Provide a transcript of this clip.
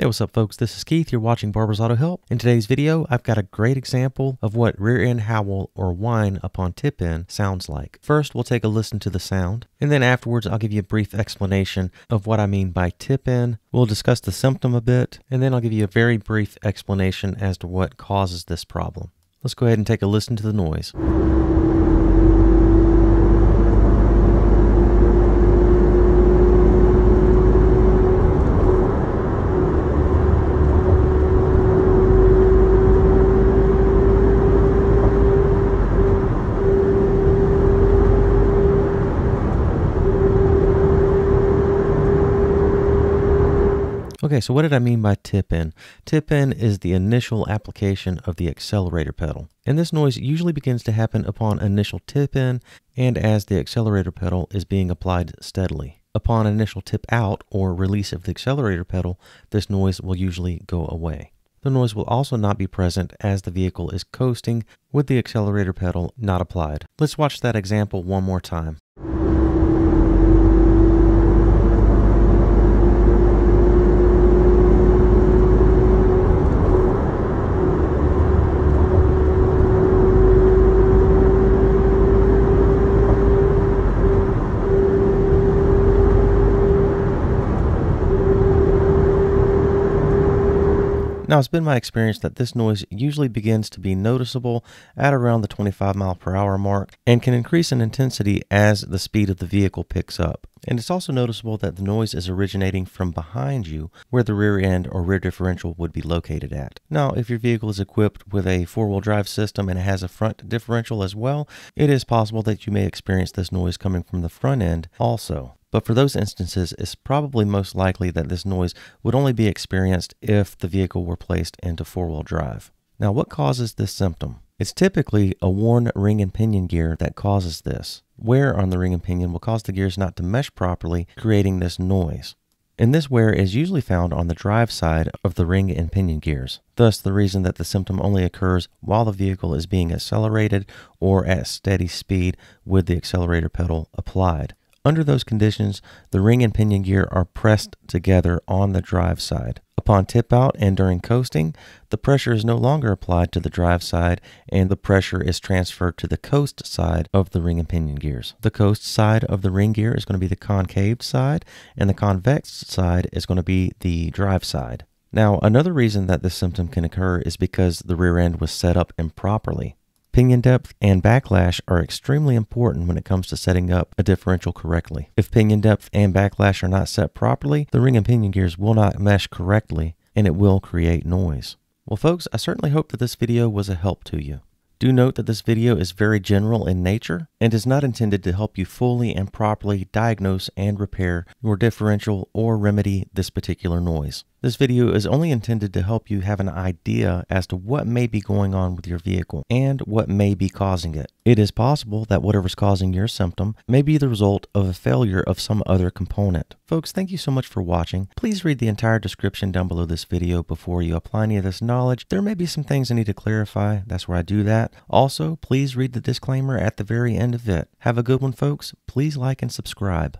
Hey, what's up folks? This is Keith. You're watching Barbour's Auto Help. In today's video, I've got a great example of what rear end howl or whine upon tip in sounds like. First, we'll take a listen to the sound, and then afterwards, I'll give you a brief explanation of what I mean by tip in. We'll discuss the symptom a bit, and then I'll give you a very brief explanation as to what causes this problem. Let's go ahead and take a listen to the noise. Okay, so what did I mean by tip in? Tip in is the initial application of the accelerator pedal. And this noise usually begins to happen upon initial tip in and as the accelerator pedal is being applied steadily. Upon initial tip out or release of the accelerator pedal, this noise will usually go away. The noise will also not be present as the vehicle is coasting with the accelerator pedal not applied. Let's watch that example one more time. Now, it's been my experience that this noise usually begins to be noticeable at around the 25 mile per hour mark and can increase in intensity as the speed of the vehicle picks up. And it's also noticeable that the noise is originating from behind you where the rear end or rear differential would be located at. Now, if your vehicle is equipped with a four wheel drive system and it has a front differential as well, it is possible that you may experience this noise coming from the front end also. But for those instances, it's probably most likely that this noise would only be experienced if the vehicle were placed into four wheel drive. Now, what causes this symptom? It's typically a worn ring and pinion gear that causes this. Wear on the ring and pinion will cause the gears not to mesh properly, creating this noise. And this wear is usually found on the drive side of the ring and pinion gears. Thus, the reason that the symptom only occurs while the vehicle is being accelerated or at steady speed with the accelerator pedal applied. Under those conditions, the ring and pinion gear are pressed together on the drive side. Upon tip out and during coasting, the pressure is no longer applied to the drive side and the pressure is transferred to the coast side of the ring and pinion gears. The coast side of the ring gear is going to be the concave side and the convex side is going to be the drive side. Now, another reason that this symptom can occur is because the rear end was set up improperly. Pinion depth and backlash are extremely important when it comes to setting up a differential correctly. If pinion depth and backlash are not set properly, the ring and pinion gears will not mesh correctly and it will create noise. Well folks, I certainly hope that this video was a help to you. Do note that this video is very general in nature and is not intended to help you fully and properly diagnose and repair your differential or remedy this particular noise. This video is only intended to help you have an idea as to what may be going on with your vehicle and what may be causing it. It is possible that whatever's causing your symptom may be the result of a failure of some other component. Folks, thank you so much for watching. Please read the entire description down below this video before you apply any of this knowledge. There may be some things I need to clarify. That's where I do that. Also, please read the disclaimer at the very end of it. Have a good one, folks. Please like and subscribe.